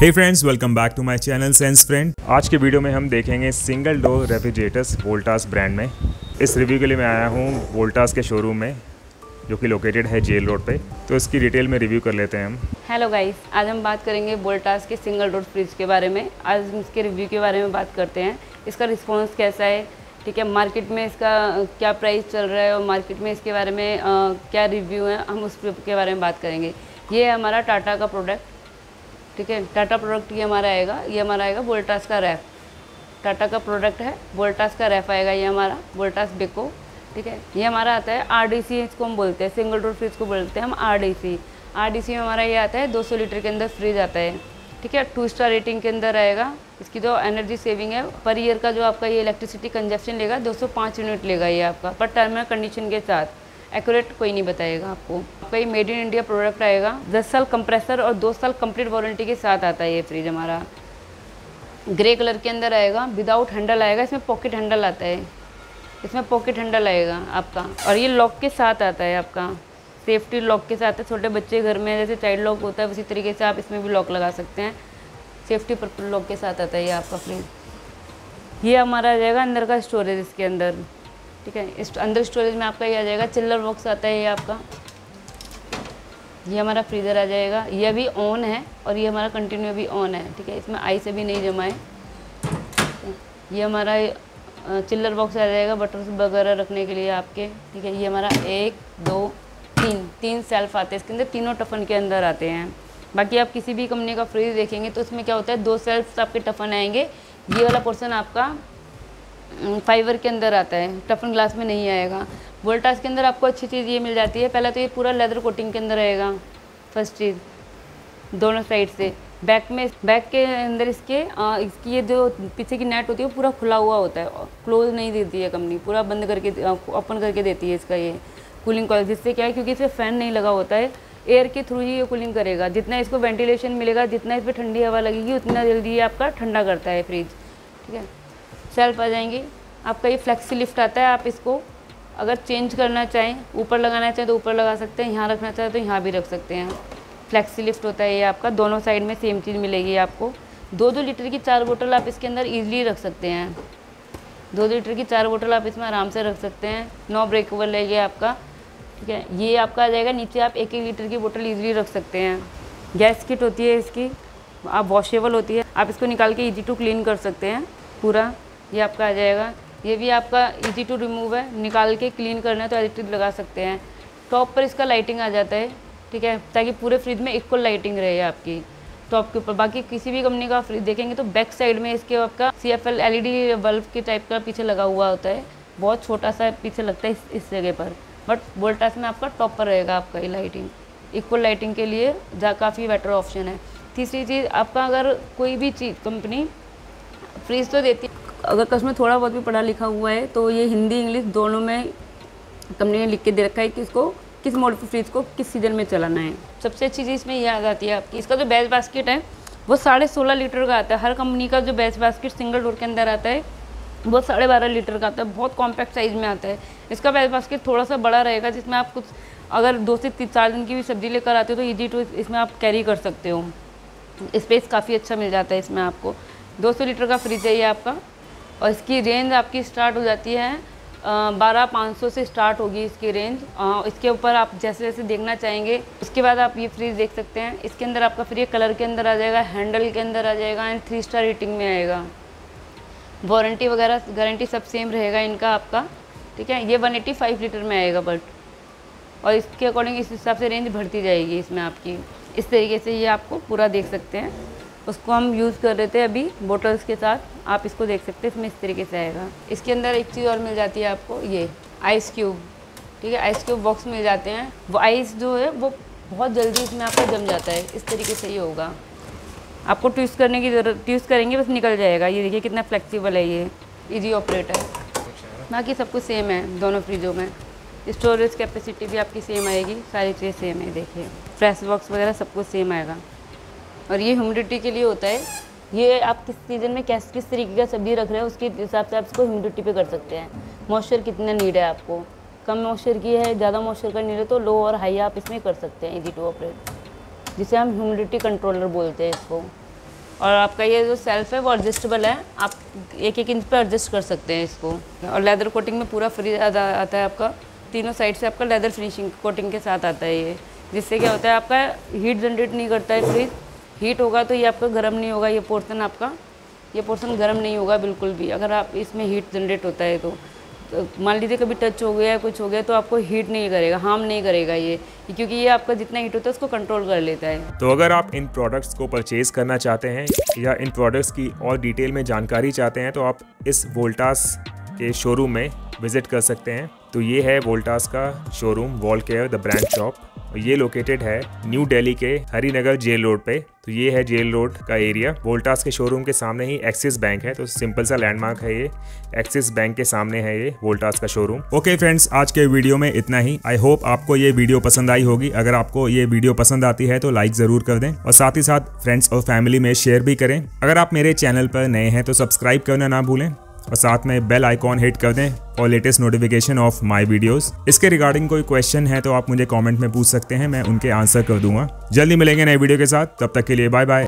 Hey friends welcome back to my channel sense friend आज के video में हम देखेंगे single door refrigerators Voltas brand में। इस रिव्यू के लिए मैं आया हूँ वोल्टास के शोरूम में जो कि लोकेटेड है जेल रोड पे। तो इसकी डिटेल में रिव्यू कर लेते हैं हम। हेलो गाइस आज हम बात करेंगे वोल्टास के सिंगल डोर फ्रिज के बारे में। आज हम इसके रिव्यू के बारे में बात करते हैं। इसका रिस्पॉन्स कैसा है? ठीक है मार्केट में इसका क्या प्राइस चल रहा है और मार्केट में इसके बारे में क्या रिव्यू है? हम उसके बारे में बात करेंगे। ये है हमारा टाटा का प्रोडक्ट ठीक है? टाटा प्रोडक्ट ये हमारा आएगा, ये हमारा आएगा वोल्टास का रैप टाटा का प्रोडक्ट है वोल्टास का रैप आएगा ये हमारा वोल्टास बेको ठीक है? ये हमारा आता है आर डी सी इसको हम बोलते हैं सिंगल डोर फ्रिज को बोलते हैं हम R D C R D C में हमारा ये आता है 200 लीटर के अंदर फ्रिज आता है। ठीक है? टू स्टार रेटिंग के अंदर आएगा। इसकी जो एनर्जी सेविंग है पर ईयर का जो आपका ये इलेक्ट्रिसिटी कंजप्शन लेगा 205 यूनिट लेगा ये आपका पर टर्म कंडीशन के साथ। एक्यूरेट कोई नहीं बताएगा आपको। ये मेड इन इंडिया प्रोडक्ट आएगा। दस साल कंप्रेसर और दो साल कंप्लीट वारंटी के साथ आता है ये फ्रिज हमारा। ग्रे कलर के अंदर आएगा विदाउट हैंडल आएगा, इसमें पॉकेट हैंडल आता है। इसमें पॉकेट हैंडल आएगा आपका। और ये लॉक के साथ आता है आपका। सेफ्टी लॉक के साथ है, छोटे बच्चे घर में, जैसे चाइल्ड लॉक होता है, उसी तरीके से आप इसमें भी लॉक लगा सकते हैं। सेफ्टी पर्पज लॉक के साथ आता है ये आपका फ्रिज ये हमारा आ जाएगा अंदर का स्टोरेज इसके अंदर। ठीक है? इस अंदर स्टोरेज में आपका ये आ जाएगा चिल्लर बॉक्स आता है ये आपका। ये हमारा फ्रीज़र आ जाएगा। ये अभी ऑन है और ये हमारा कंटिन्यू भी ऑन है, ठीक है? इसमें आई से भी नहीं जमाए ये हमारा चिल्लर बॉक्स आ जाएगा बटर वगैरह रखने के लिए आपके, ठीक है? ये हमारा एक, दो, तीन तीन सेल्फ आते हैं। इसके अंदर तीनों टफन के अंदर आते हैं। बाकी आप किसी भी कंपनी का फ्रिज देखेंगे तो उसमें क्या होता है? दो सेल्फ आपके टफन आएँगे। ये वाला पोर्सन आपका फाइबर के अंदर आता है टफन ग्लास में नहीं आएगा। वोल्टास के अंदर आपको अच्छी चीज़ ये मिल जाती है पहला तो ये पूरा लेदर कोटिंग के अंदर आएगा फ़र्स्ट चीज़ दोनों साइड से। बैक में बैक के अंदर इसके आ, इसकी ये जो पीछे की नेट होती है वो पूरा खुला हुआ होता है क्लोज नहीं देती है कंपनी पूरा बंद करके ओपन करके देती है इसका ये कूलिंग कॉल जिससे क्या है क्योंकि इसमें फ़ैन नहीं लगा होता है एयर के थ्रू ही ये कूलिंग करेगा। जितना इसको वेंटिलेशन मिलेगा जितना इस पर ठंडी हवा लगेगी उतना जल्दी ये आपका ठंडा करता है फ्रिज ठीक है? सेल्फ आ जाएँगी। आपका ये फ्लेक्सी लिफ्ट आता है, आप इसको अगर चेंज करना चाहें, ऊपर लगाना चाहें तो ऊपर लगा सकते हैं, यहाँ रखना चाहें तो यहाँ भी रख सकते हैं। फ्लेक्सी लिफ्ट होता है ये आपका, दोनों साइड में सेम चीज़ मिलेगी आपको। दो दो लीटर की चार बोतल आप इसके अंदर ईजिली रख सकते हैं। दो दो लीटर की चार बोतल आप इसमें आराम से रख सकते हैं। नो ब्रेकेबल है ये आपका। ठीक है? ये आपका आ जाएगा, नीचे आप एक एक लीटर की बोतल ईजिली रख सकते हैं। गैस किट होती है इसकी, आप वॉशेबल होती है, आप इसको निकाल के ईजी टू क्लीन कर सकते हैं, पूरा। ये आपका आ जाएगा। ये भी आपका इजी टू रिमूव है। निकाल के क्लीन करना है तो एडिटिव लगा सकते हैं। टॉप पर इसका लाइटिंग आ जाता है ठीक है? ताकि पूरे फ्रिज में इक्वल लाइटिंग रहे आपकी। टॉप के ऊपर बाकी किसी भी कंपनी का फ्रिज देखेंगे तो बैक साइड में इसके आपका C F L L bulb के टाइप का पीछे लगा हुआ होता है। बहुत छोटा सा पीछे लगता है इस, इस जगह पर। बट वोल्टास में आपका टॉप पर रहेगा आपका ये लाइटिंग इक्वल लाइटिंग के लिए जा काफ़ी बेटर ऑप्शन है। तीसरी चीज़ आपका अगर कोई भी चीज़ कंपनी फ्रीज तो देती अगर कस्टमर थोड़ा बहुत भी पढ़ा लिखा हुआ है तो ये हिंदी, इंग्लिश दोनों में कंपनी ने लिख के दे रखा है कि इसको, किस मॉडल फ्रिज को किस सीज़न में चलाना है। सबसे अच्छी चीज़ इसमें यह आ जाती है आपकी, इसका जो बेस्ट बास्केट है, वो साढ़े सोलह लीटर का आता है। हर कंपनी का जो बेस्ट बास्केट सिंगल डोर के अंदर आता है, वो साढ़े बारह लीटर का आता है। बहुत कॉम्पैक्ट साइज़ में आता है। इसका बेस्ट बास्केट थोड़ा सा बड़ा रहेगा, जिसमें आप कुछ, अगर दो से तीन चार दिन की भी सब्ज़ी लेकर आते हो तो ईजी टू इसमें आप कैरी कर सकते हो। स्पेस काफ़ी अच्छा मिल जाता है इसमें आपको। 200 लीटर का फ्रिज है ये आपका। और इसकी रेंज आपकी स्टार्ट हो जाती है बारह पाँच सौ से स्टार्ट होगी इसकी रेंज इसके ऊपर आप जैसे जैसे देखना चाहेंगे, उसके बाद आप ये फ्रिज देख सकते हैं। इसके अंदर आपका फ्रिज कलर के अंदर आ जाएगा हैंडल के अंदर आ जाएगा एंड थ्री स्टार रेटिंग में आएगा। वारंटी वगैरह गारंटी सब सेम रहेगा इनका आपका, ठीक है? ये 185 लीटर में आएगा बट और इसके अकॉर्डिंग इस हिसाब से रेंज बढ़ती जाएगी इसमें आपकी। इस तरीके से ये आपको पूरा देख सकते हैं। उसको हम यूज़ कर रहे थे अभी बोटल्स के साथ। आप इसको देख सकते हैं, इसमें इस तरीके से आएगा। इसके अंदर एक चीज़ और मिल जाती है आपको, ये आइस क्यूब ठीक है आइस क्यूब बॉक्स मिल जाते हैं। वो आइस जो है, वो बहुत जल्दी इसमें आपको जम जाता है। इस तरीके से ये होगा। आपको ट्विस्ट करने की ज़रूरत ट्विस्ट करेंगे, बस निकल जाएगा। ये देखिए कितना फ्लेक्सीबल है ये। ईजी ऑपरेट है बाकी सब कुछ सेम है, दोनों फ्रिजों में। स्टोरेज कैपेसिटी भी आपकी सेम आएगी। सारी चीज़ें सेम है, देखिए। फ्रेश बॉक्स वगैरह सब कुछ सेम आएगा। और ये ह्यूमिडिटी के लिए होता है। ये आप किस सीज़न में कैस, किस तरीके का सब्ज़ी रख रहे हैं, उसके हिसाब से आप इसको ह्यूमिडिटी पे कर सकते हैं। मॉइस्चर कितना नीड है आपको? कम मॉइस्चर की है, ज़्यादा मॉइस्चर का नीड है तो लो और हाई आप इसमें कर सकते हैं इजी टू ऑपरेट जिसे हम ह्यूमिडिटी कंट्रोलर बोलते हैं इसको। और आपका ये जो सेल्फ है, वो एडजस्टेबल है। आप एक एक इंच पर एडजस्ट कर सकते हैं इसको। और लेदर कोटिंग में पूरा फ्री आता है आपका। तीनों साइड से आपका लेदर फिनिशिंग कोटिंग के साथ आता है ये। जिससे क्या होता है, आपका हीट जनरेट नहीं करता है फ्रिज हीट होगा तो ये आपका गर्म नहीं होगा, ये पोर्सन आपका, ये पोर्सन गर्म नहीं होगा बिल्कुल भी। अगर आप इसमें हीट जनरेट होता है तो तो मान लीजिए कभी टच हो गया कुछ हो गया तो आपको हीट नहीं करेगा हार्म नहीं करेगा ये, क्योंकि ये आपका जितना हीट होता है उसको कंट्रोल कर लेता है। तो अगर आप इन प्रोडक्ट्स को परचेज करना चाहते हैं या इन प्रोडक्ट्स की और डिटेल में जानकारी चाहते हैं तो आप इस वोल्टास के शोरूम में विज़िट कर सकते हैं। तो ये है वोल्टास का showroom Wall Care the brand shop ये लोकेटेड है न्यू दिल्ली के हरिनगर जेल रोड पे। तो ये है जेल रोड का एरिया। वोल्टास के शोरूम के सामने ही एक्सिस बैंक है तो सिंपल सा लैंडमार्क है ये। एक्सिस बैंक के सामने है ये वोल्टास का शोरूम ओके फ्रेंड्स आज के वीडियो में इतना ही। आई होप आपको ये वीडियो पसंद आई होगी। अगर आपको ये वीडियो पसंद आती है तो लाइक ज़रूर कर दें। और साथ ही साथ फ्रेंड्स और फैमिली में शेयर भी करें। अगर आप मेरे चैनल पर नए हैं तो सब्सक्राइब करना ना भूलें। और साथ में बेल आइकॉन हिट कर दें और latest notification of my videos इसके रिगार्डिंग कोई क्वेश्चन है तो आप मुझे कमेंट में पूछ सकते हैं, मैं उनके आंसर कर दूँगा। जल्दी मिलेंगे नए वीडियो के साथ, तब तक के लिए बाय बाय